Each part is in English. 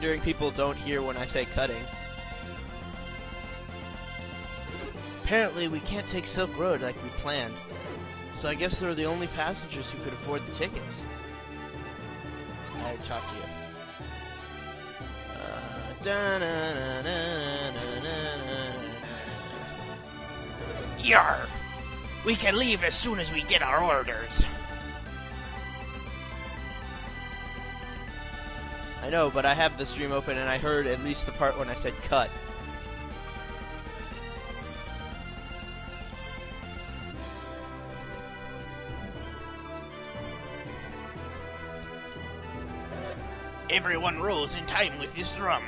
Enduring people don't hear when I say cutting. Apparently, we can't take Silk Road like we planned. So I guess they're the only passengers who could afford the tickets. I talk to you. Uh, da-na-na-na-na-na-na-na. Yar! We can leave as soon as we get our orders. I know, but I have the stream open and I heard at least the part when I said cut. Everyone rolls in time with this drum.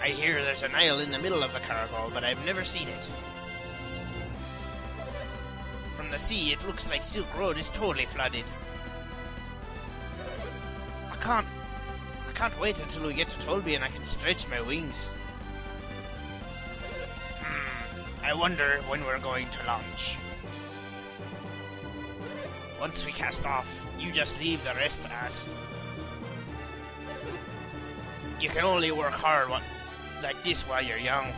I hear there's an isle in the middle of the cargo, but I've never seen it. From the sea, it looks like Silk Road is totally flooded. I can't... I can't wait until we get to Tolbi and I can stretch my wings. Hmm, I wonder when we're going to launch. Once we cast off, you just leave the rest to us. You can only work hard one, like this while you're young.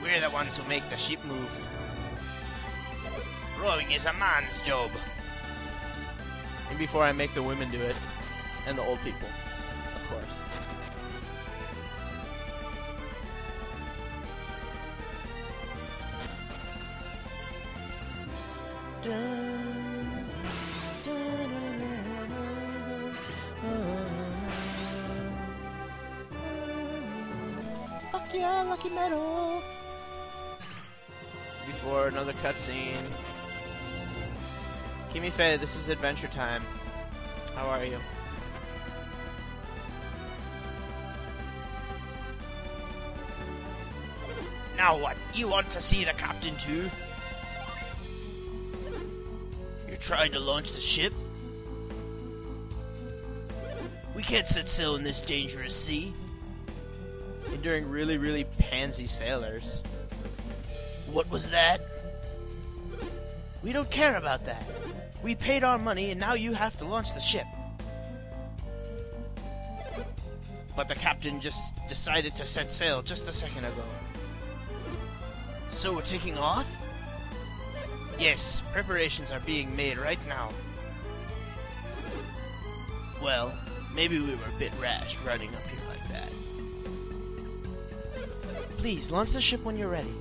We're the ones who make the ship move. Rowing is a man's job. And before I make the women do it. And the old people. Of course. Fuck yeah, Lucky Metal! Before another cutscene. Kimi Faye, this is Adventure Time. How are you? Now what? You want to see the captain too? You're trying to launch the ship? We can't set sail in this dangerous sea. Enduring really, really pansy sailors. What was that? We don't care about that. We paid our money and now you have to launch the ship. But the captain just decided to set sail just a second ago. So we're taking off? Yes, preparations are being made right now. Well, maybe we were a bit rash running up here like that. Please, launch the ship when you're ready.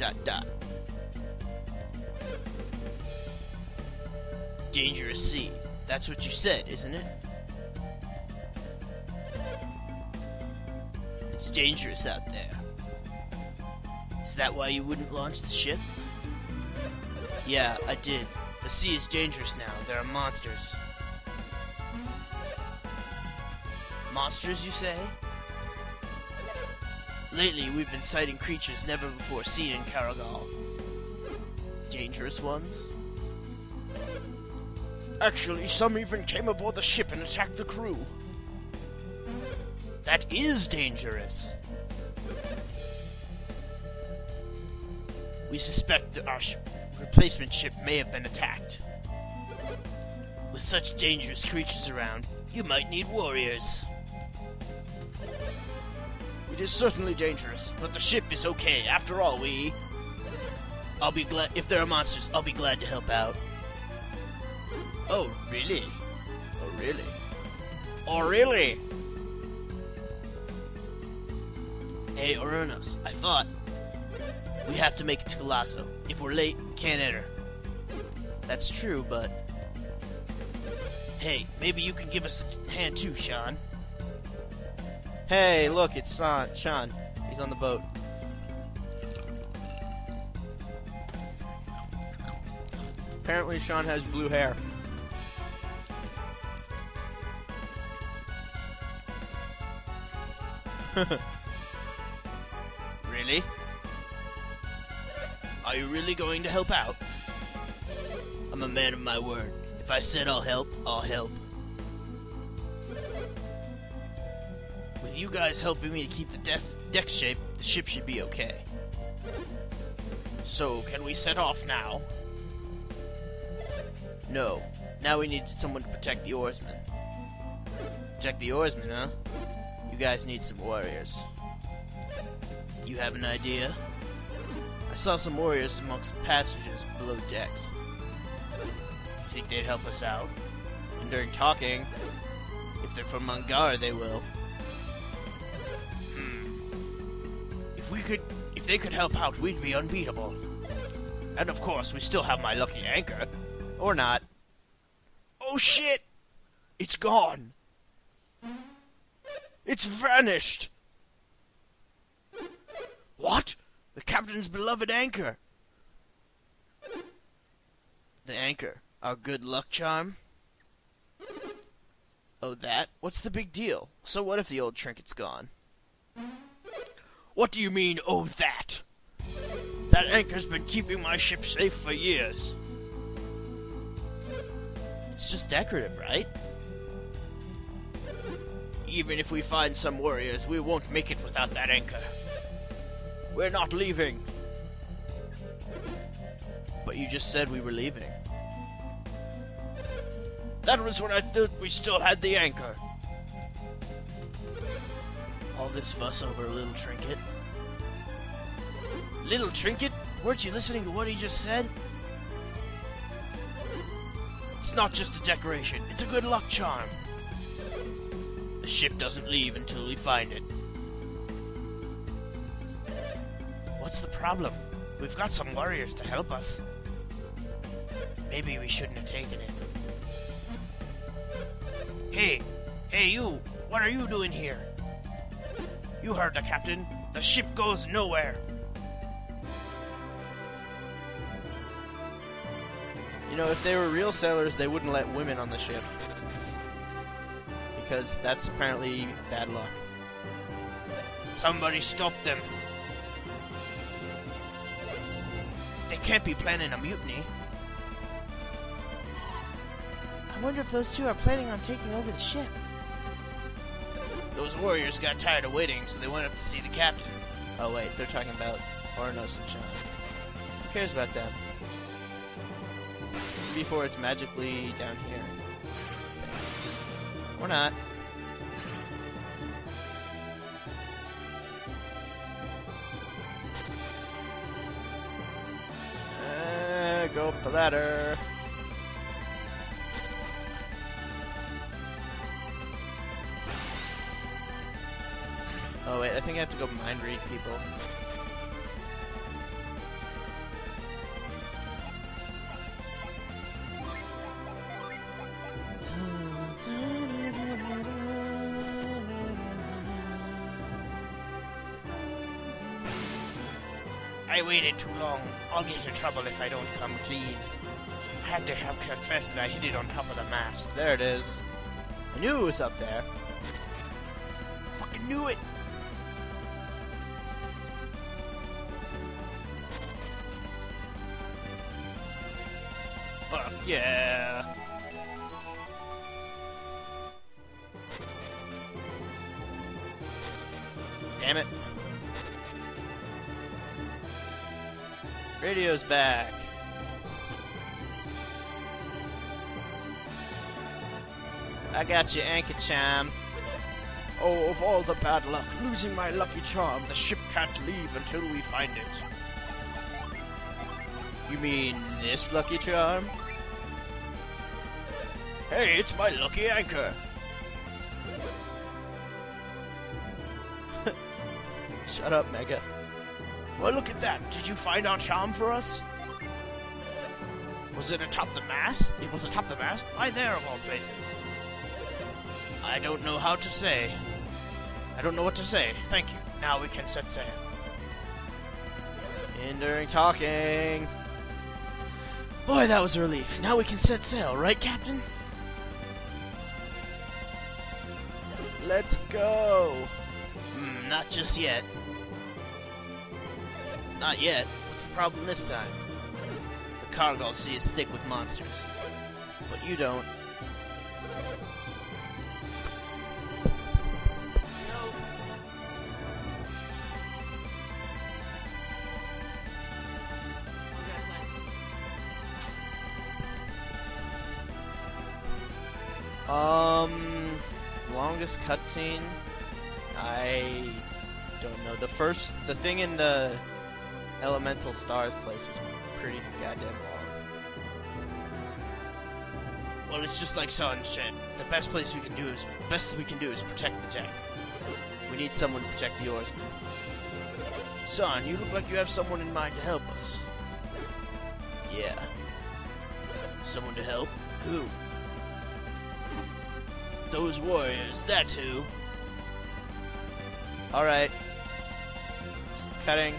Dot dot. Dangerous sea. That's what you said, isn't it? It's dangerous out there. Is that why you wouldn't launch the ship? Yeah, I did. The sea is dangerous now. There are monsters. Monsters, you say? Lately, we've been sighting creatures never before seen in Karagol. Dangerous ones? Actually, some even came aboard the ship and attacked the crew. That is dangerous. We suspect that our sh- replacement ship may have been attacked. With such dangerous creatures around, you might need warriors. It is certainly dangerous, but the ship is okay. After all, we... I'll be glad... If there are monsters, I'll be glad to help out. Oh, really? Oh, really? Oh, really? Hey, Orunos, I thought we have to make it to Colosso. If we're late, we can't enter. That's true, but... Hey, maybe you can give us a hand too, Sean. Hey, look, it's Sean. Sean. He's on the boat. Apparently, Sean has blue hair. really? Are you really going to help out? I'm a man of my word. If I said I'll help, I'll help. You guys helping me to keep the deck, deck shape, the ship should be okay. So, can we set off now? No. Now we need someone to protect the oarsmen. Protect the oarsmen, huh? You guys need some warriors. You have an idea? I saw some warriors amongst the passengers below decks. You think they'd help us out? And during talking, if they're from Mangar, they will. We could, if they could help out, we'd be unbeatable. And of course, we still have my lucky anchor. Or not. Oh shit! It's gone! It's vanished! What? The captain's beloved anchor! The anchor. Our good luck charm? Oh, that? What's the big deal? So what if the old trinket's gone? What do you mean, oh, that? That anchor's been keeping my ship safe for years. It's just decorative, right? Even if we find some warriors, we won't make it without that anchor. We're not leaving. But you just said we were leaving. That was when I thought we still had the anchor. All this fuss over a little trinket. Little trinket? Weren't you listening to what he just said? It's not just a decoration, it's a good luck charm. The ship doesn't leave until we find it. What's the problem? We've got some warriors to help us. Maybe we shouldn't have taken it. Hey, hey you, what are you doing here? You heard the captain. The ship goes nowhere. You know, if they were real sailors, they wouldn't let women on the ship. Because that's apparently bad luck. Somebody stop them. They can't be planning a mutiny. I wonder if those two are planning on taking over the ship. Those warriors got tired of waiting, so they went up to see the captain. Oh wait, they're talking about Ornos and Sean. Who cares about them? Before it's magically down here. Or not. Uh, go up the ladder. Oh wait, I think I have to go mind read people. I waited too long. I'll get in trouble if I don't come clean. I had to have confessed that I hid it on top of the mast. There it is. I knew it was up there. Fucking knew it! Fuck yeah! Damn it. Radio's back. I got you, Anchor Charm. Oh, of all the bad luck, losing my lucky charm, the ship can't leave until we find it. You mean this lucky charm? Hey, it's my lucky anchor! Shut up, Mega. Well, look at that. Did you find our charm for us? Was it atop the mast? It was atop the mast? Why there, of all places? I don't know how to say. I don't know what to say. Thank you. Now we can set sail. In during talking. Boy, that was a relief. Now we can set sail, right, Captain? Let's go. Hmm, not just yet. Not yet. What's the problem this time? The Kongols see us thick with monsters. But you don't. Um, longest cutscene. I don't know. The first, the thing in the Elemental Stars place is pretty goddamn long. Well, it's just like Son said. The best place we can do is best we can do is protect the deck. We need someone to protect the oarsmen. Son, you look like you have someone in mind to help us. Yeah. Someone to help? Who? Those warriors, that's who. All right. Cutting.